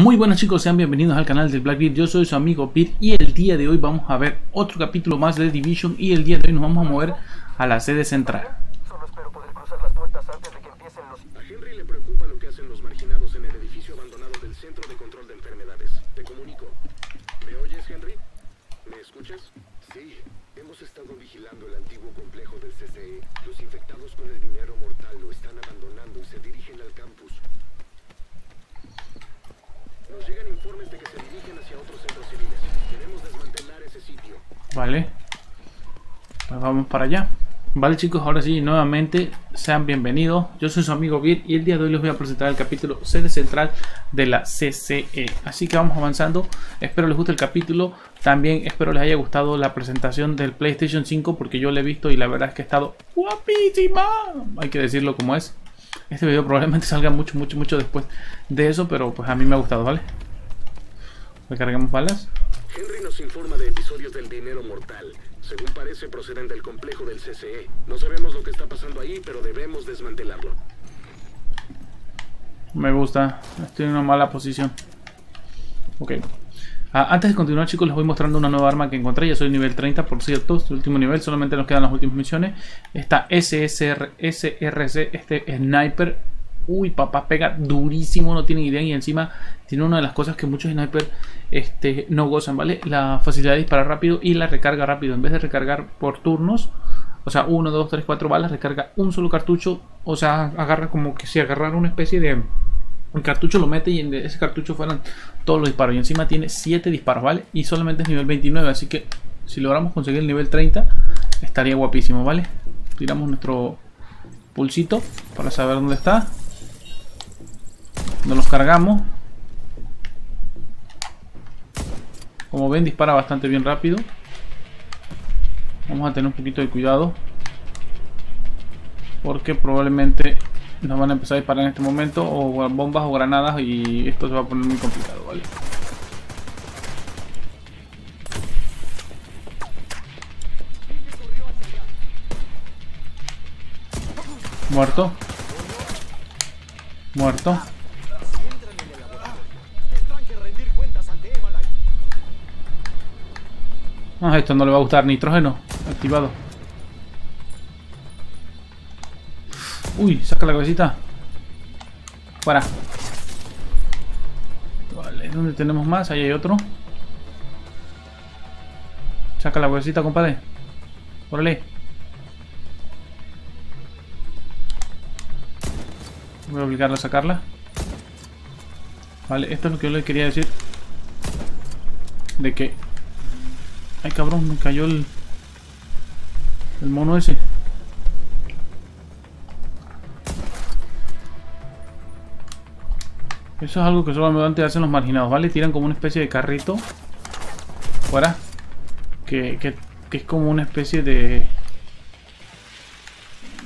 Muy buenas chicos, sean bienvenidos al canal del Blackbeard, yo soy su amigo Pete y el día de hoy vamos a ver otro capítulo más de Division y el día de hoy nos vamos a mover a la sede central. Solo espero poder cruzar las puertas antes de que empiecen los... A Henry le preocupa lo que hacen los marginados en el edificio abandonado del Centro de Control de Enfermedades. Te comunico. ¿Me oyes, Henry? ¿Me escuchas? Sí. Hemos estado vigilando el antiguo complejo del CCE. Los infectados con el dinero mortal lo están abandonando y se dirigen al campus. Nos llegan informes de que se dirigen hacia otros centros civiles. Queremos desmantelar ese sitio. Vale, pues vamos para allá. Vale chicos, ahora sí, nuevamente sean bienvenidos. Yo soy su amigo Vir y el día de hoy les voy a presentar el capítulo sede central de la CCE. Así que vamos avanzando. Espero les guste el capítulo. También espero les haya gustado la presentación del PlayStation 5 porque yo la he visto y la verdad es que ha estado guapísima. Hay que decirlo como es. Este video probablemente salga mucho, mucho, mucho después de eso, pero pues a mí me ha gustado, ¿vale? Recargamos balas. Henry nos informa de episodios del dinero mortal. Según parece, proceden del complejo del CCE. No sabemos lo que está pasando ahí, pero debemos desmantelarlo. Me gusta. Estoy en una mala posición. Ok. Ah, antes de continuar, chicos, les voy mostrando una nueva arma que encontré. Ya soy nivel 30, por cierto. Es el último nivel. Solamente nos quedan las últimas misiones. Esta SSR, SRC, este sniper. Uy, papá, pega durísimo. No tienen idea. Y encima tiene una de las cosas que muchos snipers este, no gozan, ¿vale? La facilidad de disparar rápido y la recarga rápido. En vez de recargar por turnos, o sea, 1, 2, 3, 4 balas, recarga un solo cartucho. O sea, agarra como que si agarrara una especie de el cartucho lo mete y en ese cartucho fueran todos los disparos. Y encima tiene 7 disparos, ¿vale? Y solamente es nivel 29. Así que si logramos conseguir el nivel 30, estaría guapísimo, ¿vale? Tiramos nuestro pulsito para saber dónde está. Nos los cargamos. Como ven, dispara bastante bien rápido. Vamos a tener un poquito de cuidado. Porque probablemente nos van a empezar a disparar en este momento o bombas o granadas y esto se va a poner muy complicado, ¿vale? Muerto. Muerto. Ah, esto no le va a gustar. Nitrógeno. Activado. Uy, saca la cabecita. Fuera. Vale, ¿dónde tenemos más? Ahí hay otro. Saca la cabecita, compadre. Órale. Voy a obligarlo a sacarla. Vale, esto es lo que yo le quería decir. De que... Ay, cabrón, me cayó el... El mono ese. Eso es algo que solamente hacen los marginados, ¿vale? Tiran como una especie de carrito. Fuera. Que, que, es como una especie de...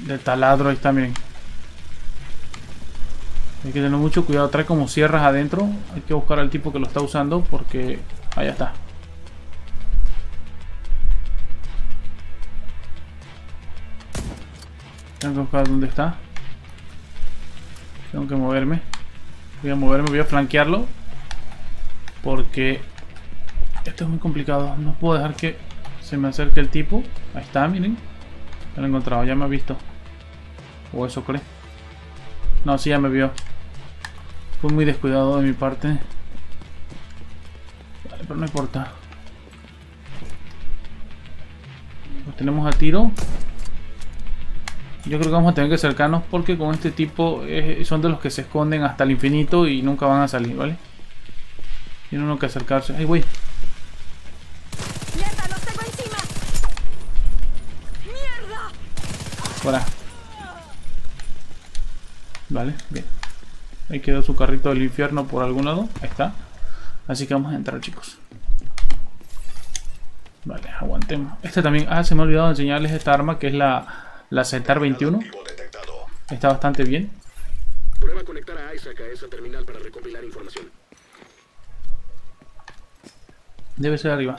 De taladro, ahí está, miren. Hay que tener mucho cuidado. Trae como sierras adentro. Hay que buscar al tipo que lo está usando porque... Ahí está. Tengo que buscar dónde está. Tengo que moverme. Voy a moverme, voy a flanquearlo. Porque esto es muy complicado. No puedo dejar que se me acerque el tipo. Ahí está, miren. Ya lo he encontrado, ya me ha visto. O eso cree. No, sí, ya me vio. Fue muy descuidado de mi parte. Vale, pero no importa. Lo tenemos a tiro. Yo creo que vamos a tener que acercarnos porque con este tipo eh, son de los que se esconden hasta el infinito y nunca van a salir, ¿vale? Tiene uno que acercarse. ¡Ay, güey! ¡Mierda, los tengo encima! ¡Mierda! Fuera. Vale, bien. Ahí quedó su carrito del infierno por algún lado. Ahí está. Así que vamos a entrar, chicos. Vale, aguantemos. Este también... Ah, se me ha olvidado enseñarles esta arma que es la... La Cetar 21 está bastante bien. Prueba a conectar a Isaac a esa terminal para recopilar información. Debe ser arriba.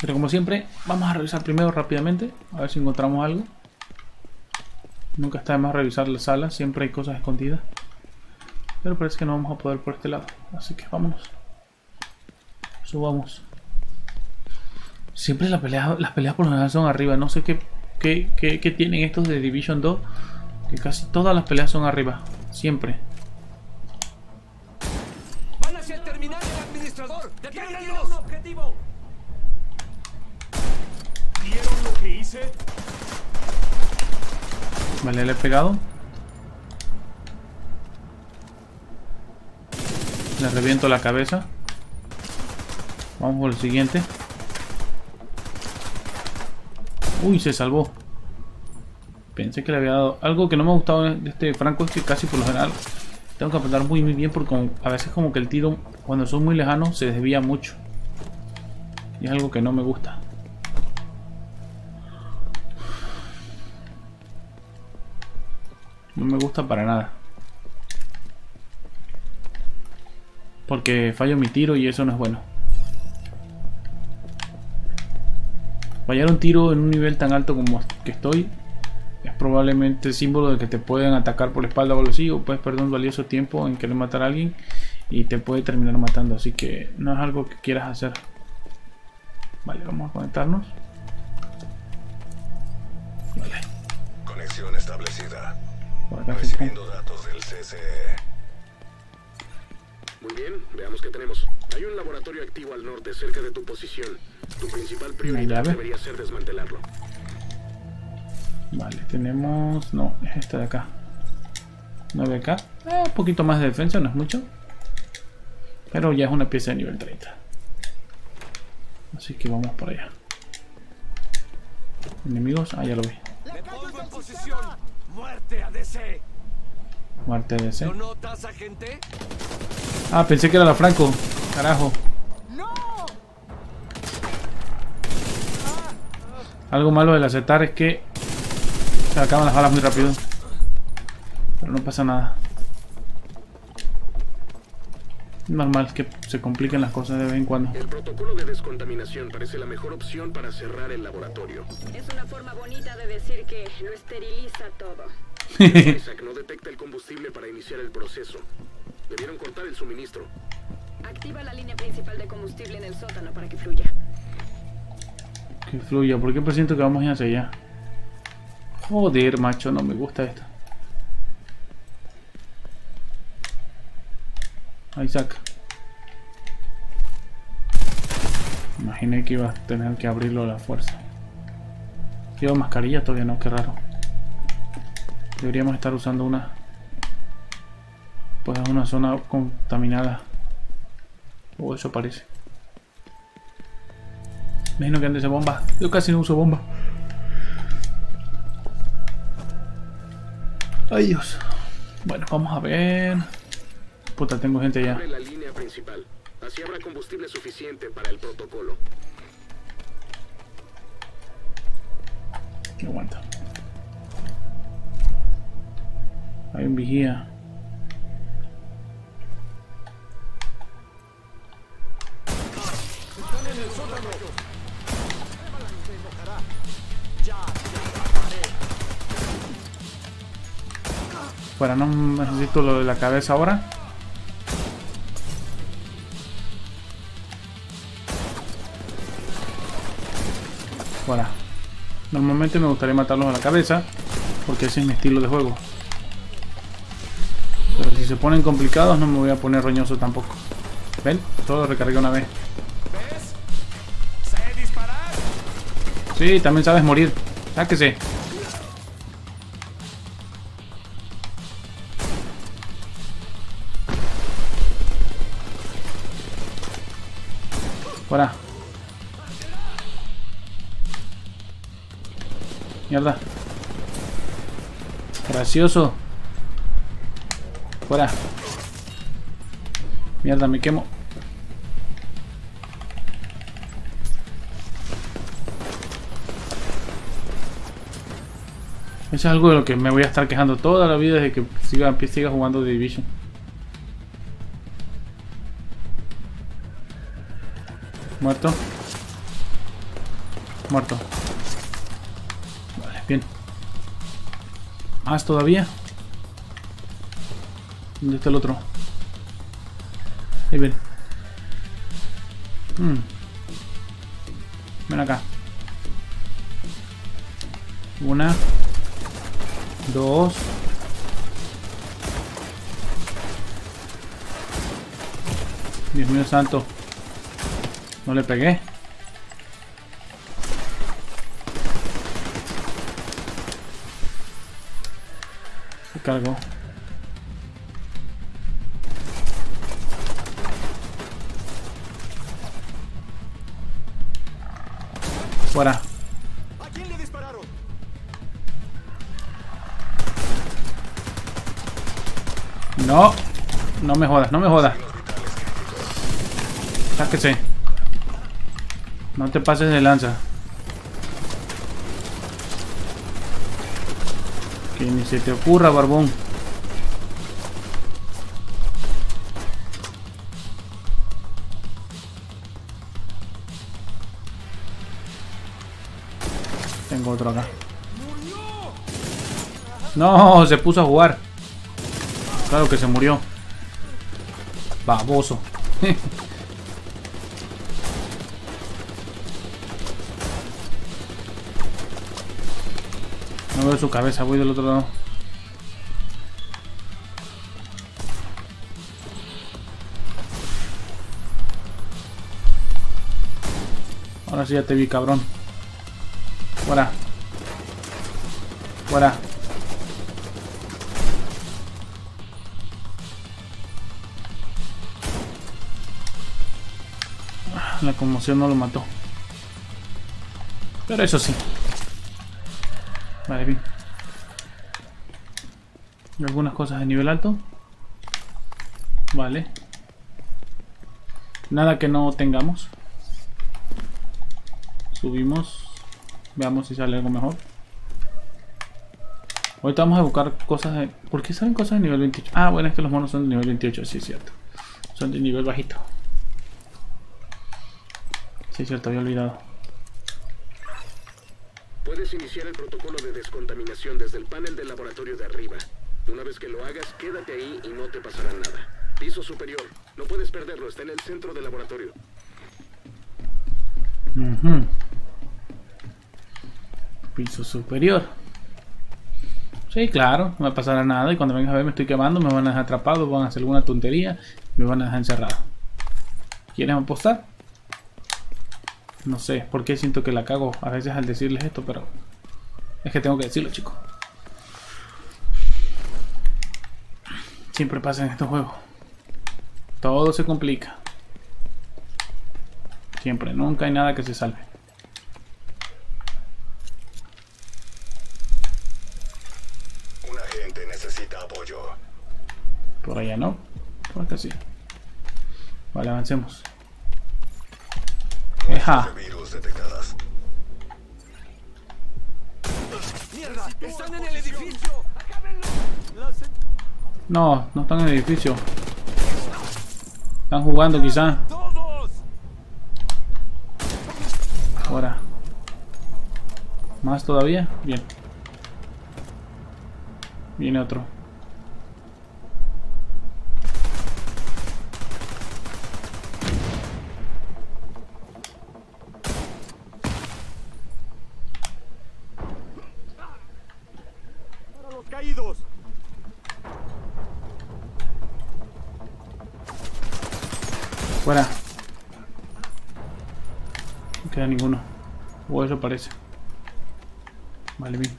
Pero como siempre, vamos a revisar primero rápidamente. A ver si encontramos algo. Nunca está de más revisar la sala. Siempre hay cosas escondidas. Pero parece que no vamos a poder por este lado. Así que vámonos. Subamos. Siempre la pelea, las peleas por lo general son arriba. No sé qué, qué, qué, qué tienen estos de Division 2. Que casi todas las peleas son arriba. Siempre. ¡Van hacia el terminal del administrador! ¡Deténganlos! un objetivo! ¿Vieron lo que hice? Vale, le he pegado. Le reviento la cabeza. Vamos por el siguiente. Uy, se salvó. Pensé que le había dado... Algo que no me ha gustado de este Franco es que casi por lo general tengo que apuntar muy muy bien porque a veces como que el tiro cuando son muy lejanos se desvía mucho. Y es algo que no me gusta. No me gusta para nada. Porque fallo mi tiro y eso no es bueno. Fallar un tiro en un nivel tan alto como que estoy es probablemente símbolo de que te pueden atacar por la espalda o algo así, o puedes perder un valioso tiempo en querer matar a alguien y te puede terminar matando. Así que no es algo que quieras hacer. Vale, vamos a conectarnos. Vale, Conexión establecida. Recibiendo datos del CCE. Muy bien, veamos qué tenemos. Hay un laboratorio activo al norte, cerca de tu posición. Tu principal prioridad debería ser desmantelarlo. Vale, tenemos... No, es esta de acá. 9K. Eh, un poquito más de defensa, no es mucho. Pero ya es una pieza de nivel 30. Así que vamos por allá. Enemigos, ah, ya lo vi. ¡Me pongo en posición! ¡Muerte a DC! Muerte de ese. ¿Lo notas, agente? Ah, pensé que era la Franco. Carajo. Algo malo del aceptar es que se acaban las balas muy rápido. Pero no pasa nada. Normal que se compliquen las cosas de vez en cuando. El protocolo de descontaminación parece la mejor opción para cerrar el laboratorio. Es una forma bonita de decir que lo esteriliza todo. Isaac no detecta el combustible para iniciar el proceso. Debieron cortar el suministro. Activa la línea principal de combustible en el sótano para que fluya. Que fluya. ¿Por qué presiento que vamos a ir hacia allá? Joder, macho, no me gusta esto. Isaac. Imaginé que iba a tener que abrirlo a la fuerza. Llevo mascarilla todavía no, qué raro. Deberíamos estar usando una. Pues es una zona contaminada. O eso parece. Imagino que andes de bomba. Yo casi no uso bomba. Ay Dios. Bueno, vamos a ver. Puta, tengo gente. Abre la línea principal. Así habrá combustible suficiente para el protocolo. Aguanta. Hay un vigía. Fuera, no necesito lo de la cabeza ahora. Fuera. Normalmente me gustaría matarlos a la cabeza, porque ese es mi estilo de juego. Pero si se ponen complicados no me voy a poner roñoso tampoco. ¿Ven? Todo recargué una vez. Sí, también sabes morir. Sáquese. Fuera. Mierda. Gracioso. Fuera. Mierda, me quemo. Es algo de lo que me voy a estar quejando toda la vida desde que siga, siga jugando Division. Muerto. Muerto. Vale, bien. ¿Más todavía? ¿Dónde está el otro? Ahí ven. Mm. Ven acá. Una. Dos. Dios mío santo. No le pegué. Se cargó. Fuera. No. No me jodas, no me jodas. Sáquese. No te pases de lanza. Que ni se te ocurra, barbón. Tengo otro acá. No, se puso a jugar. Claro que se murió. Baboso. No veo su cabeza, voy del otro lado. Ahora sí ya te vi, cabrón. Fuera. Fuera. La conmoción no lo mató. Pero eso sí. Vale, bien. Y algunas cosas de nivel alto. Vale. Nada que no tengamos. Subimos. Veamos si sale algo mejor. Ahorita vamos a buscar cosas de... ¿Por qué salen cosas de nivel 28? Ah, bueno, es que los monos son de nivel 28, sí es cierto. Son de nivel bajito. Sí, cierto, había olvidado. Puedes iniciar el protocolo de descontaminación desde el panel del laboratorio de arriba. Una vez que lo hagas, quédate ahí y no te pasará nada. Piso superior. No puedes perderlo, está en el centro del laboratorio. Ujú. Piso superior. Sí, claro, no me pasará nada. Y cuando vengas a ver me estoy quemando, me van a dejar atrapado, van a hacer alguna tontería, me van a dejar encerrado. ¿Quieres apostar? No sé, por qué siento que la cago a veces al decirles esto, pero es que tengo que decirlo, chicos. Siempre pasa en estos juegos. Todo se complica. Siempre, nunca hay nada que se salve. Un agente necesita apoyo. Por allá no. Por acá sí. Vale, avancemos. Eja. virus detectadas. ¡Mierda! ¡Están en el edificio! ¡Acábenlo! No, no están en el edificio. Están jugando quizá. ¡Todos! Ahora. ¿Más todavía? Bien. Viene otro. ¡Para los caídos! Fuera. No queda ninguno. O eso parece. Vale, bien.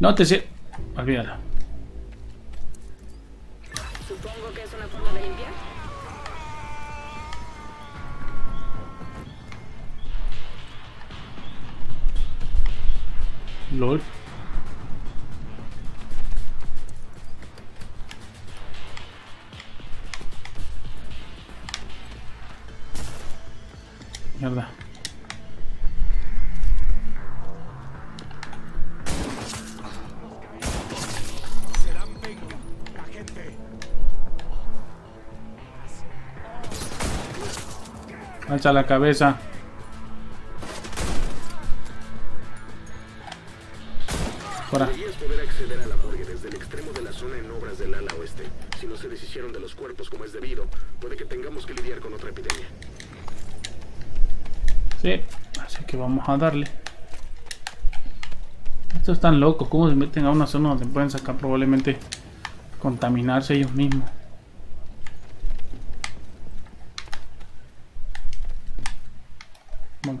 No te sé. Olvídalo. Alza la cabeza. Deberías poder acceder a la morgue desde el extremo de la zona en obras del ala oeste. Si no se deshicieron de los cuerpos como es debido, puede que tengamos que lidiar con otra epidemia. Sí, así que vamos a darle. Estos están locos, ¿cómo se meten a una zona donde pueden sacar probablemente contaminarse ellos mismos? Bueno.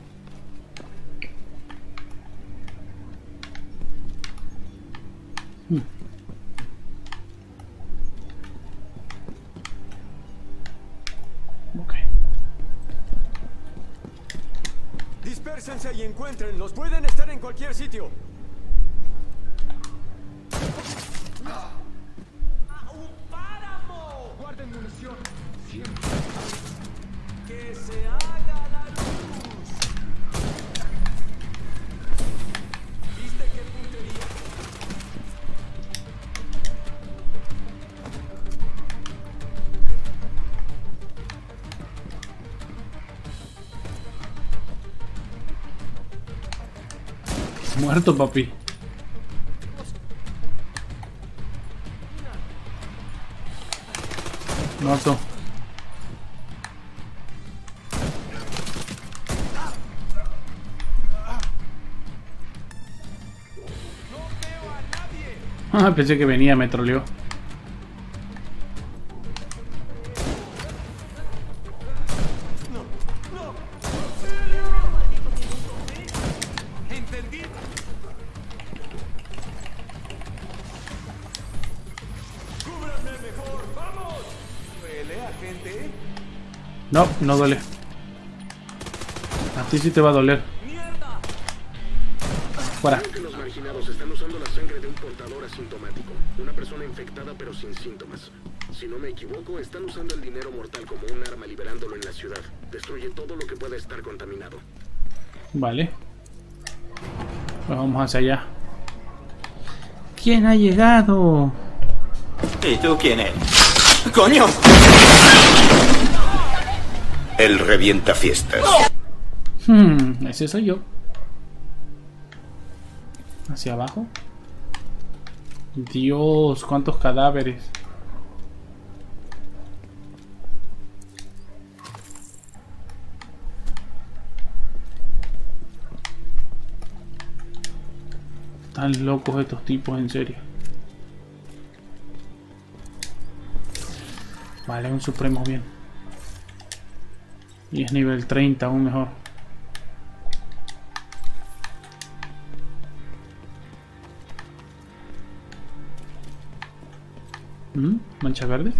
Y. Pueden estar en cualquier sitio. Muerto, papi. Muerto. Ah, pensé que venía, me troleó. No, duele. A ti sí te va a doler. Fuera. Los marginados están usando la sangre de un portador asintomático. Una persona infectada pero sin síntomas. Si no me equivoco, están usando el dinero mortal como un arma liberándolo en la ciudad. Destruye todo lo que pueda estar contaminado. Vale. Pues vamos hacia allá. ¿Quién ha llegado? ¿Y tú quién eres? ¡Coño! El revienta fiestas. Hmm, ese soy yo. Hacia abajo. Dios, cuántos cadáveres. Están locos estos tipos, en serio. Vale, un supremo bien. Y es nivel 30, aún mejor. ¿Mm? ¿Mancha verde?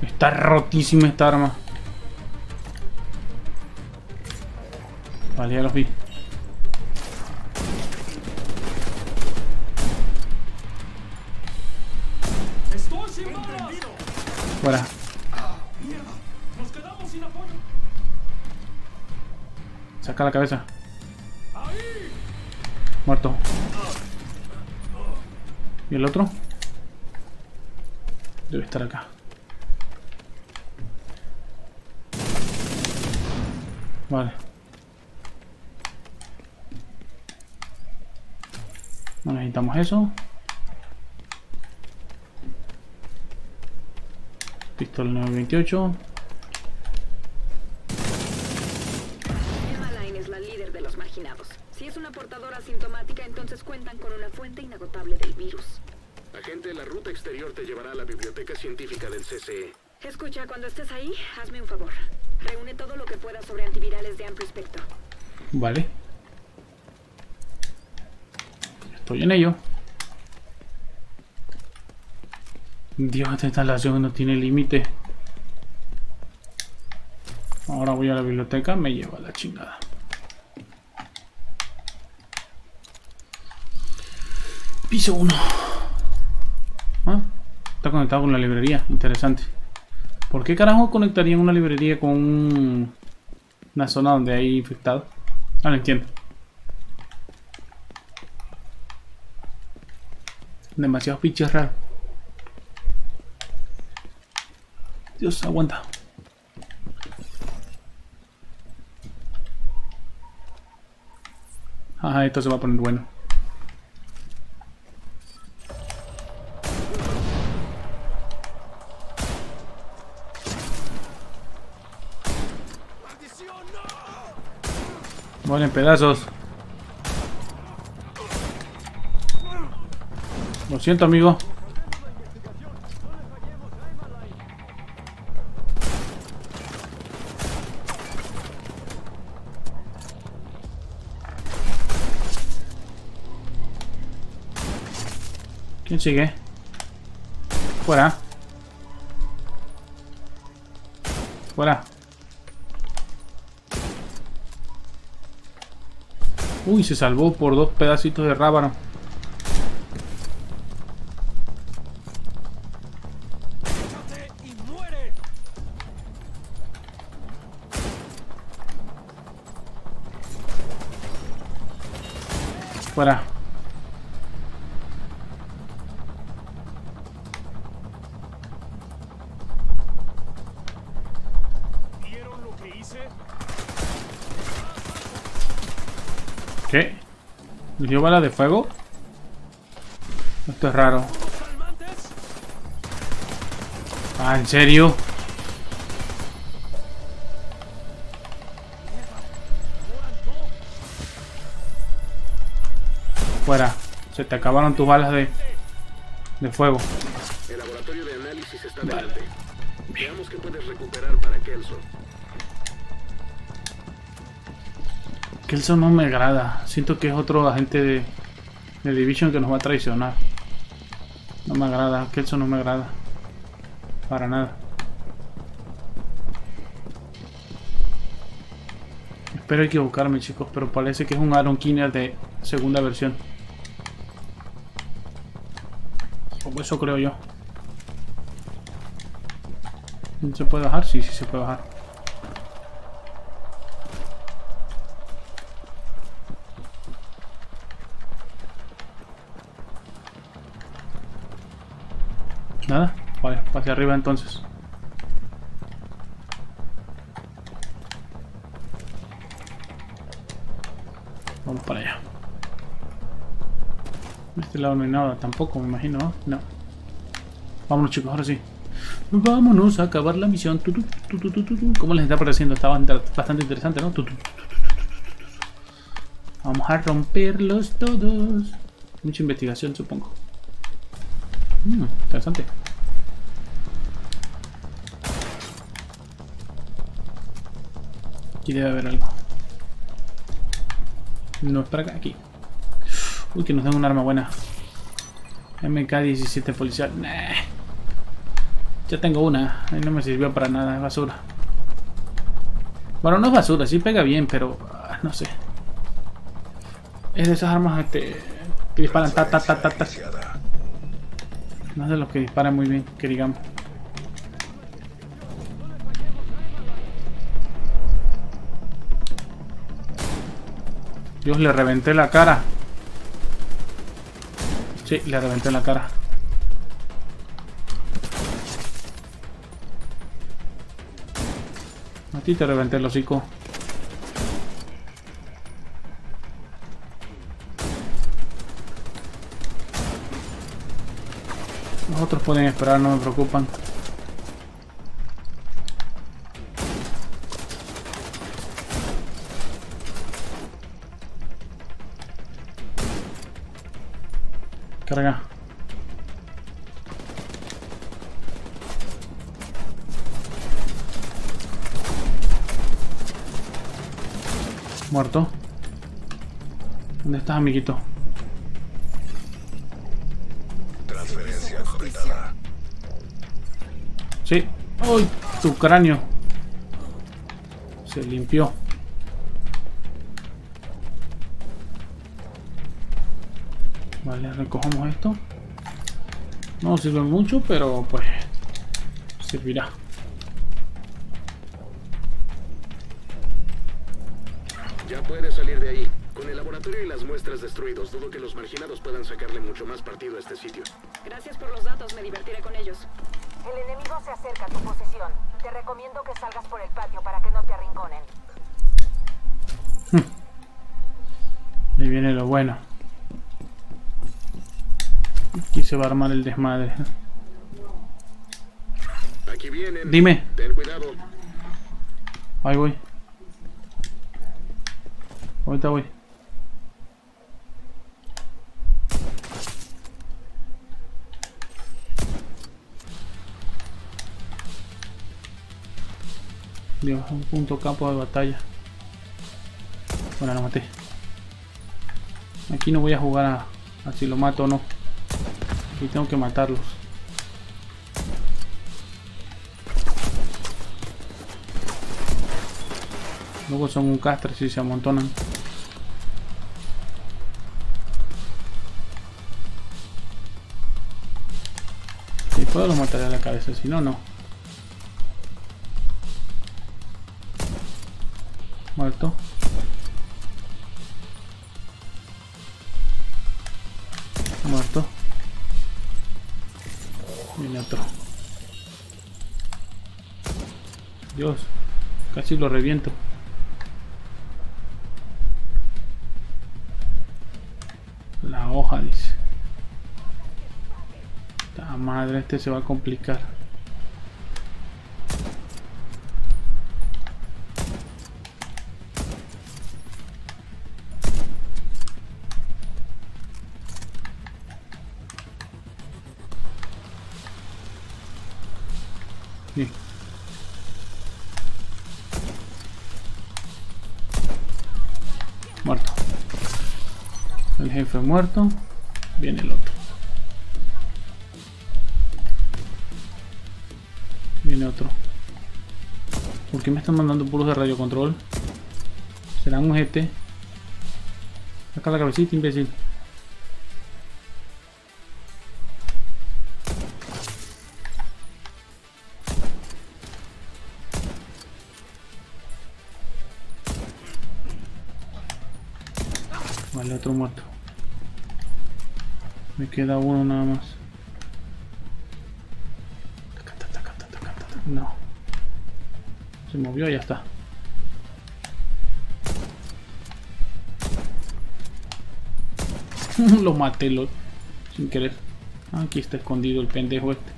Está rotísima esta arma. Vale, ya los vi. Fuera. Saca la cabeza. Muerto. ¿Y el otro? Debe estar acá. Vale. No necesitamos eso. Pistola 928. Escucha, cuando estés ahí, hazme un favor. Reúne todo lo que puedas sobre antivirales de amplio espectro. Vale. Estoy en ello. Dios, esta instalación no tiene límite. Ahora voy a la biblioteca, me lleva la chingada. Piso 1. Conectado con la librería. Interesante. ¿Por qué carajo conectarían una librería con un- una zona donde hay infectados? Ah, no entiendo. Demasiados pinches raros. Dios, aguanta. Ajá, esto se va a poner bueno. Bueno, en pedazos. Lo siento, amigo. ¿Quién sigue? Fuera. Fuera. Uy, se salvó por dos pedacitos de rábano. Dio bala de fuego? Esto es raro. Ah, ¿en serio? Fuera. Se te acabaron tus balas de, de fuego. El laboratorio de análisis está delante. Veamos qué puedes recuperar para Kelso. Kelso no me agrada. Siento que es otro agente de, de Division que nos va a traicionar. No me agrada. Kelso no me agrada. Para nada. Espero equivocarme, chicos, pero parece que es un Aaron Kinner de segunda versión. O eso creo yo. ¿No ¿Se puede bajar? Sí, sí se puede bajar. Nada. Vale, hacia arriba entonces. Vamos para allá. Este lado no hay nada tampoco, me imagino, ¿no? No. Vámonos chicos, ahora sí. Vámonos a acabar la misión. ¿Cómo les está pareciendo? Está bastante interesante, ¿no? Vamos a romperlos todos. Mucha investigación, supongo. Interesante. Aquí debe haber algo. No es para acá, aquí. Uy, que nos den un arma buena. MK17 policial. Ya tengo una. Ahí no me sirvió para nada. Es basura. Bueno, no es basura. Sí pega bien, pero... ah, no sé. Es de esas armas que disparan ta ta ta ta ta. No de los que disparan muy bien, que digamos. Dios, le reventé la cara. Sí, le reventé la cara. A ti te reventé el hocico. Pueden esperar, no me preocupan. Carga. Muerto. ¿Dónde estás, amiguito? Sí. ¡Uy! Tu cráneo. Se limpió. Vale, recojamos esto. No sirve mucho, pero pues servirá. Ya puedes salir de ahí. Con el laboratorio y las muestras destruidos, dudo que los marginados puedan sacarle mucho más partido a este sitio. Gracias por los datos, me divertiré con ellos. El enemigo se acerca a tu posición. Te recomiendo que salgas por el patio para que no te arrinconen. Ahí viene lo bueno. Aquí se va a armar el desmadre. Aquí vienen. Dime. Ten cuidado. Ahí voy. Ahorita voy. Un punto campo de batalla. Bueno, lo maté. Aquí no voy a jugar a, a si lo mato o no. Aquí tengo que matarlos. Luego son un castre si se amontonan. Si puedo los mataré a la cabeza, si no, no. Muerto. Muerto. Viene otro. Dios, casi lo reviento. La hoja dice. La madre, este se va a complicar. Viene el otro. Viene otro. ¿Por qué me están mandando puros de radio control? ¿Será un GT? Saca la cabecita, imbécil. Queda uno nada más. No. Se movió y ya está. lo maté lo, sin querer. Aquí está escondido el pendejo este.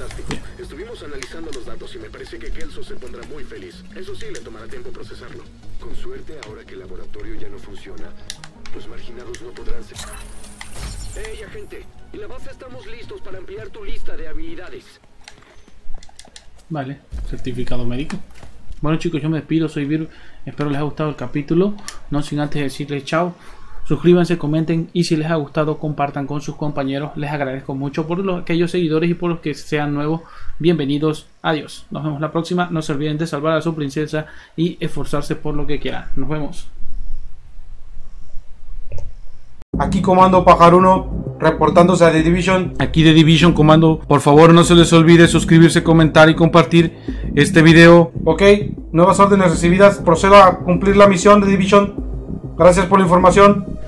Fantástico. Estuvimos analizando los datos y me parece que Kelso se pondrá muy feliz. Eso sí, le tomará tiempo procesarlo. Con suerte, ahora que el laboratorio ya no funciona, los marginados no podrán ser... Hey, agente. En la base estamos listos para ampliar tu lista de habilidades. Vale, certificado médico. Bueno chicos, yo me despido, soy Vir. Espero les haya gustado el capítulo. No sin antes decirles chao. Suscríbanse, comenten y si les ha gustado compartan con sus compañeros. Les agradezco mucho por los, aquellos seguidores y por los que sean nuevos. Bienvenidos. Adiós. Nos vemos la próxima. No se olviden de salvar a su princesa y esforzarse por lo que quieran. Nos vemos. Aquí Comando Pajaruno reportándose a The Division. Aquí de Division Comando, por favor no se les olvide suscribirse, comentar y compartir este video. Ok, nuevas órdenes recibidas. Procedo a cumplir la misión de Division. Gracias por la información.